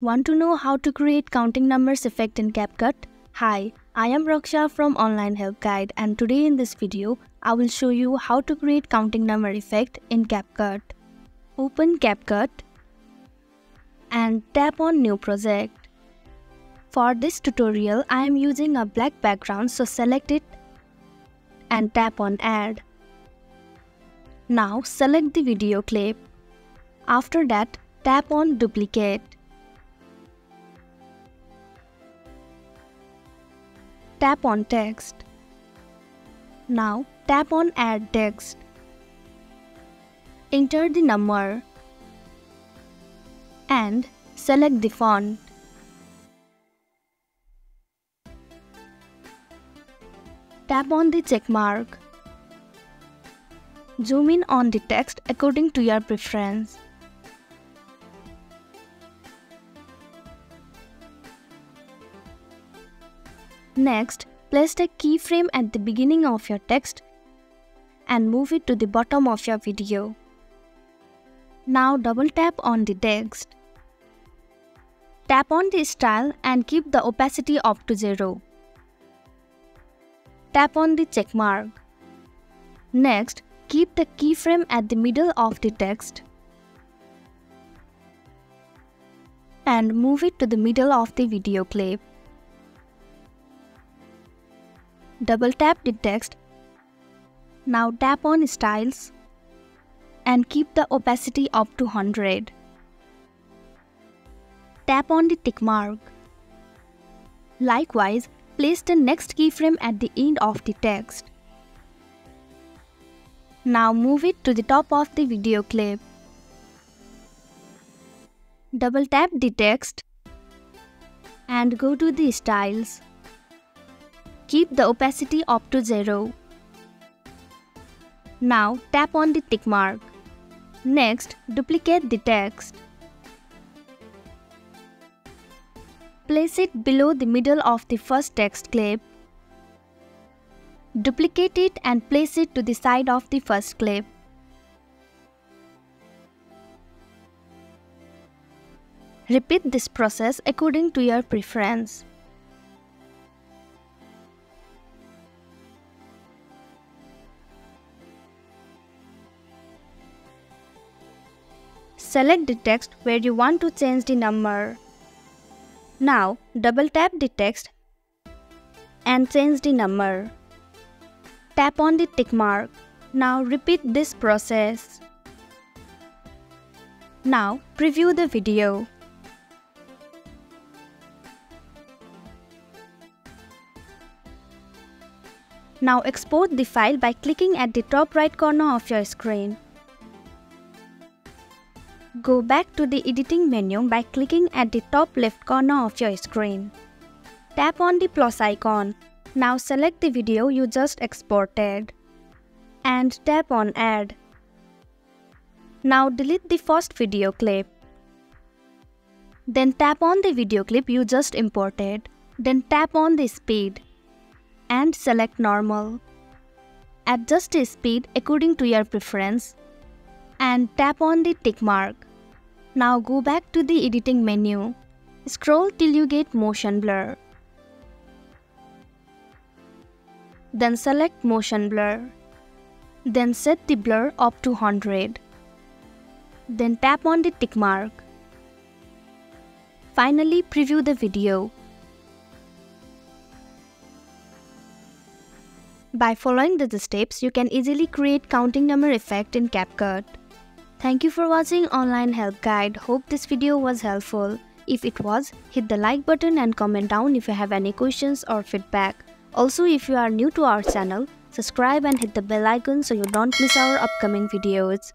Want to know how to create counting numbers effect in CapCut? Hi, I am Raksha from Online Help Guide and today in this video, I will show you how to create counting number effect in CapCut. Open CapCut and tap on New Project. For this tutorial, I am using a black background so select it and tap on Add. Now select the video clip. After that, tap on Duplicate. Tap on text. Now tap on add text. Enter the number and select the font. Tap on the check mark. Zoom in on the text according to your preference. Next, place the keyframe at the beginning of your text and move it to the bottom of your video. Now double tap on the text. Tap on the style and keep the opacity up to 0. Tap on the check mark. Next, keep the keyframe at the middle of the text and move it to the middle of the video clip. Double tap the text. Now tap on styles and keep the opacity up to 100. Tap on the tick mark. Likewise, place the next keyframe at the end of the text. Now move it to the top of the video clip. Double tap the text and go to the styles. Keep the opacity up to 0. Now tap on the tick mark. Next, duplicate the text. Place it below the middle of the first text clip. Duplicate it and place it to the side of the first clip. Repeat this process according to your preference. Select the text where you want to change the number. Now double tap the text and change the number. Tap on the tick mark. Now repeat this process. Now preview the video. Now export the file by clicking at the top right corner of your screen. Go back to the editing menu by clicking at the top left corner of your screen. Tap on the plus icon. Now select the video you just exported. And tap on add. Now delete the first video clip. Then tap on the video clip you just imported. Then tap on the speed. And select normal. Adjust the speed according to your preference. And tap on the tick mark. Now go back to the editing menu. Scroll till you get motion blur. Then select motion blur. Then set the blur up to 100. Then tap on the tick mark. Finally preview the video. By following these steps, you can easily create counting number effect in CapCut. Thank you for watching online help guide. Hope this video was helpful. If it was, hit the like button and comment down if you have any questions or feedback. Also, if you are new to our channel, subscribe and hit the bell icon so you don't miss our upcoming videos.